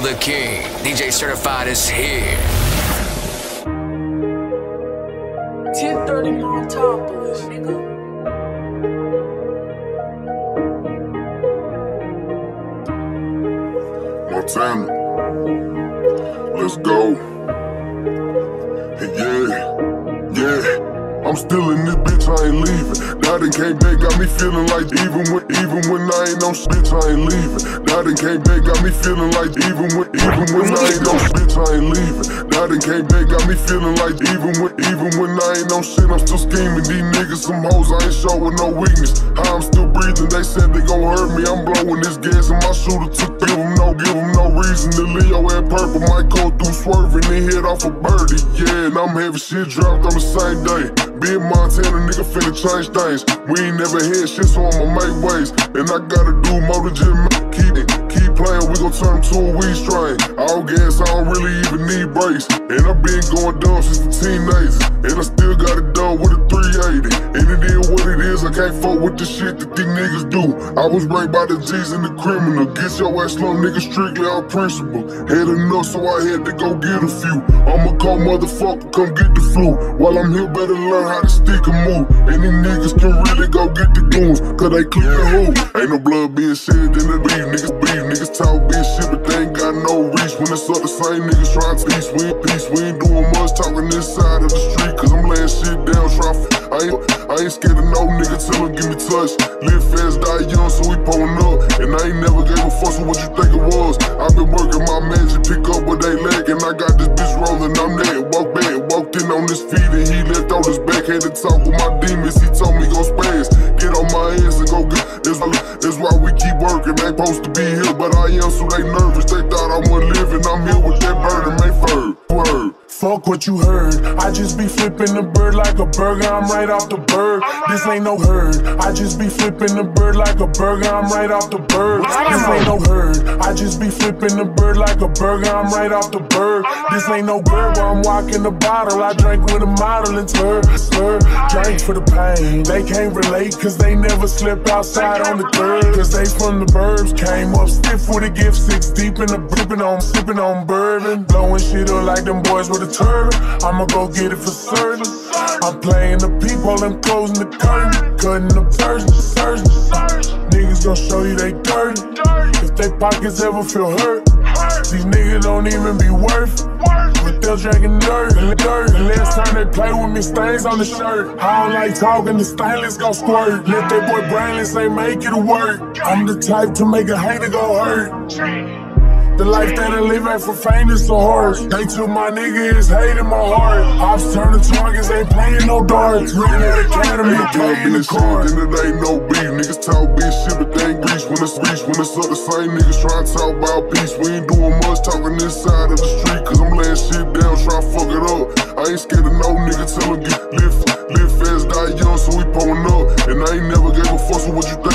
Will the King, DJ Certified is here. 1030 Montopolis, nigga. Montana. Let's go. Yeah, yeah. I'm still in this bitch, I ain't leaving. That done came back, got me feeling like even when even when I ain't no bitch, I ain't leaving. That done came back, got me feeling like even when even when I ain't no bitch, I ain't leaving. That done came back, got me feeling like even when even when I ain't no shit, I'm still scheming. These niggas some hoes, I ain't showing no weakness. How I'm still breathing, they said they gon' hurt me. I'm blowing this gas and my shooter took give them no, give them no reason. The Leo had purple, might go through swerving and hit off a birdie. Yeah, and I'm having shit dropped on the same day. Big Montana nigga finna change things. We ain't never had shit, so I'ma make ways. And I gotta do more than just keep it. Keep playing, we gon' turn to a weed strain. I don't gas, I don't really even need brakes. And I've been going dumb since the teenagers. And I still got it done with a 380. And it is what it is, I can't fuck with the shit that these niggas do. I was raised by the G's and the criminal. Get your ass slow, nigga, strictly on principle. Had enough, so I had to go get a few. I'ma call motherfucker, come get the flu. While I'm here, better learn how to stick and move. And these niggas can really go get the goons, cause they clear who. Ain't no blood being shed in the beef. Niggas beef, niggas talk big shit, but they ain't got no reach. When it's up, the same niggas trying to peace. We ain't peace, we ain't doing much talking this side of the street, cause I'm laying shit down, trying I ain't, I ain't scared of no nigga till him give me touch. Live fast, die young, so we pulling up. And I ain't never gave a fuck, so what you think it was? i been get. That's why, we keep working. They supposed to be here, but I am, so they nervous. They thought I wasn't living. I'm here with that bird Fuck what you heard. I just be flipping the bird like a burger. I'm right off the bird. This ain't no herd. I just be flipping the bird like a burger. I'm right off the bird. This ain't no herd. I just be flipping the bird like a burger. I'm right off the bird. This ain't no bird where I'm walking the bottle. I drank with a model and slur, slur. Drank for the pain. They can't relate cause they never slept outside on the third. Cause they from the burbs. Came up stiff with a gift six deep in the dripping on, sipping on bourbon. Blowing shit up like them boys with a I'ma go get it for certain. I'm playing the people and closing the curtain. Cutting the person, surgeon. Niggas gon' show you they dirty. If they pockets ever feel hurt, these niggas don't even be worth it. But they're drinking dirt, dirt. The last time they play with me, stains on the shirt. I don't like talking, the stainless gon' squirt. Let that boy brainless ain't make it work. I'm the type to make a hater go hurt. The life that I live ain't for faintest of hearts. They took my nigga, is hating my heart. Ops turning targets, ain't playing no darts. Running the academy, playing the cards. And it ain't no beef. Niggas talk big shit, but they ain't grease. When it's reach, when it's up, the same niggas try to talk about peace. We ain't doing much talking this side of the street, cause I'm laying shit down, try to fuck it up. I ain't scared of no nigga till I get lift. Live fast, die young, so we pulling up. And I ain't never gave a fuck, so what you think?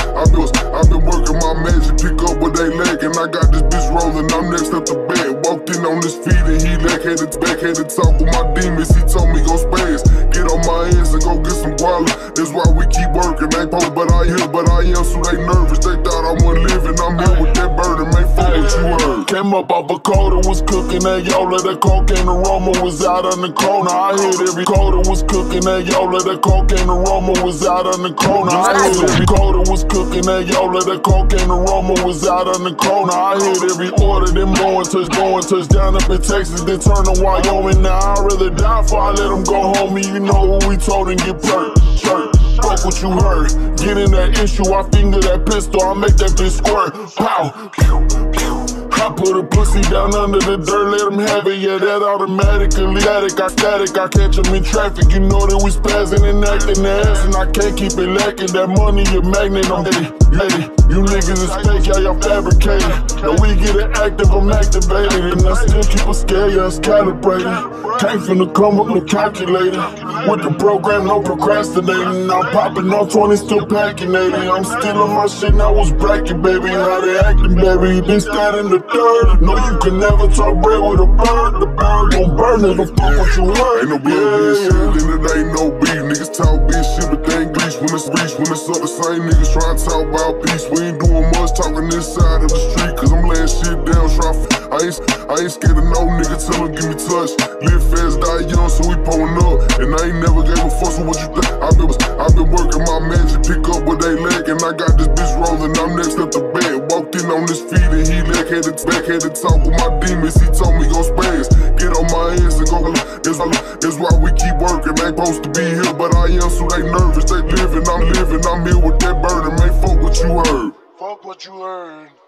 I got this bitch rolling. I'm next up the bed. Walked in on his feet and he leg headed back, headed talk with my demons. He told me go spaz. Get on my ass and go get some guala. That's why we keep working. Ain't post, but I hear, but I am, so they nervous. They thought I wasn't living. I'm here with that bird Came up off a coda, was cooking that Yola. That cocaine aroma was out on the corner. I hit every coda was cooking that Yola. That cocaine aroma was out on the corner. I hit every coda was cooking that Yola. That cocaine aroma was out on the corner. I hit every order, them going, touch, going, touchdown up in Texas, then turn to Wyoming. Now I'd rather die before I let them go home. You know who we told and get. Church. Fuck what you heard. Get in that issue, I finger that pistol, I make that bitch squirt. Pow, pew, pew. I put a pussy down under the dirt, let him have it, yeah, that automatically. Static, I static, I catch him in traffic. You know that we spazzing and acting ass, and I can't keep it lacking. That money, your magnet, I'm ready, ready. You niggas is y'all fabricated. Now we get it active, I'm activated, and I still keep a scale, yeah, it's calibrated. Came from the come up, no calculator. With the program, no procrastinating. I'm popping on 20, still packing 80. I'm still on my shit, now was bracket, baby. How they acting, baby? Been standing the third. No, you can never talk bread with a bird. The bird gon' burn it, don't fuck what you heard. Ain't no blood Yeah, shit, and it ain't no beef. Niggas talk big shit, but they it's reach, it's up, the same niggas try to talk about peace. We ain't doing much talking this side of the street, cause I'm laying shit down, try f- I I ain't, I ain't scared of no nigga, tell him give me touch. They. And I got this bitch rolling, I'm next up the bed. Walked in on his feet and he leg had it back, had to talk with my demons. He told me go spaz, get on my ass and go. That's, that's why we keep working. Ain't supposed to be here, but I am, so they nervous. They living, I'm living, I'm here with that burden. Man, fuck what you heard. Fuck what you heard.